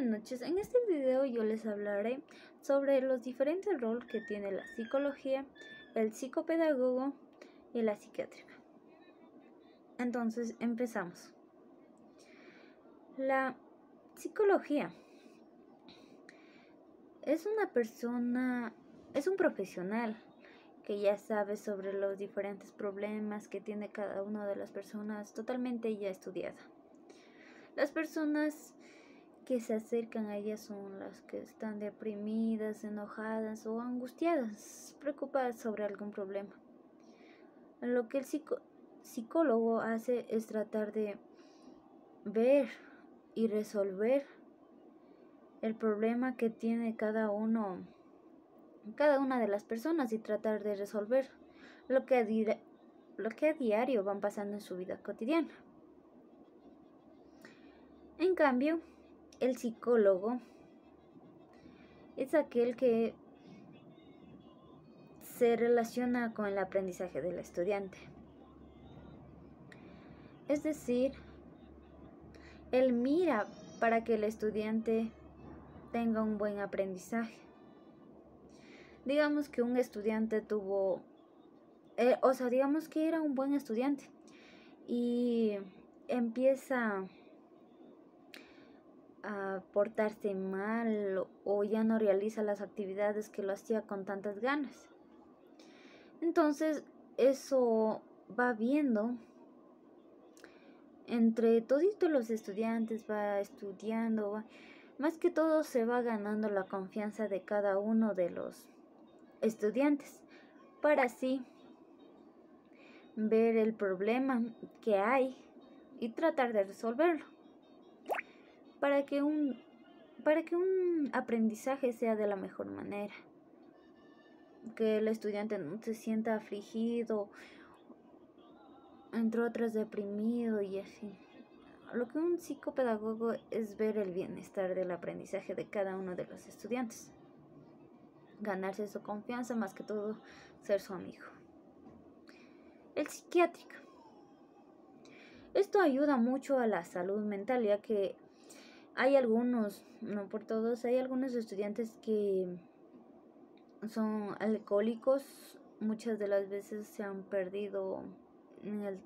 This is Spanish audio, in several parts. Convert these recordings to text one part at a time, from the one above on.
Noches, en este video yo les hablaré sobre los diferentes roles que tiene la psicología, el psicopedagogo y la psiquiátrica. Entonces empezamos. La psicología es una persona, es un profesional que ya sabe sobre los diferentes problemas que tiene cada una de las personas totalmente ya estudiada. Las personas que se acercan a ella son las que están deprimidas, enojadas o angustiadas, preocupadas sobre algún problema. Lo que el psicólogo hace es tratar de ver y resolver el problema que tiene cada uno, cada una de las personas y tratar de resolver lo que a, lo que a diario van pasando en su vida cotidiana. En cambio, el psicólogo es aquel que se relaciona con el aprendizaje del estudiante. Es decir, él mira para que el estudiante tenga un buen aprendizaje. Digamos que un estudiante tuvo, eh, o sea, digamos que era un buen estudiante y empieza a portarse mal o ya no realiza las actividades que lo hacía con tantas ganas. Entonces, eso va viendo entre todos los estudiantes, va estudiando, más que todo se va ganando la confianza de cada uno de los estudiantes para así ver el problema que hay y tratar de resolverlo para que un, para que un aprendizaje sea de la mejor manera. Que el estudiante no se sienta afligido, entre otras deprimido y así. Lo que un psicopedagogo es ver el bienestar del aprendizaje de cada uno de los estudiantes. Ganarse su confianza, más que todo ser su amigo. El psiquiátrico. Esto ayuda mucho a la salud mental, ya que hay algunos, no por todos, hay algunos estudiantes que son alcohólicos, muchas de las veces se han perdido en el,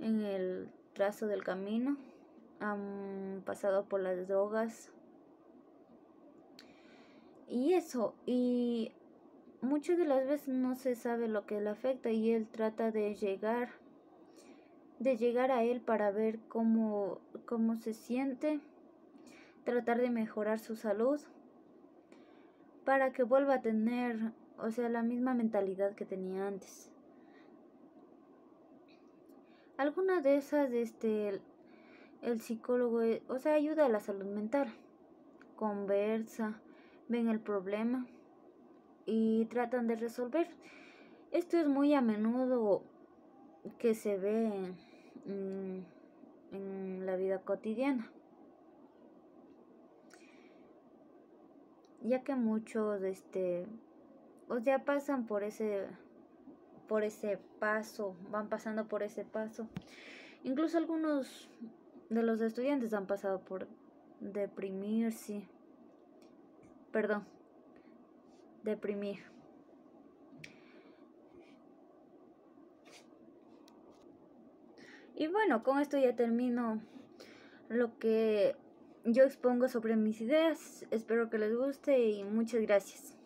en el trazo del camino, han pasado por las drogas. Y eso, y muchas de las veces no se sabe lo que le afecta y él trata de llegar de llegar a él para ver cómo, cómo se siente, tratar de mejorar su salud, para que vuelva a tener, o sea, la misma mentalidad que tenía antes. Alguna de esas, este, el psicólogo, o sea, ayuda a la salud mental, conversa, ven el problema y tratan de resolver. Esto es muy a menudo que se ve en, la vida cotidiana. Ya que muchos este o sea pasan por ese por ese paso, van pasando por ese paso. Incluso algunos de los estudiantes han pasado por deprimirse. Perdón. Deprimir. Y bueno, con esto ya termino lo que yo expongo sobre mis ideas. Espero que les guste y muchas gracias.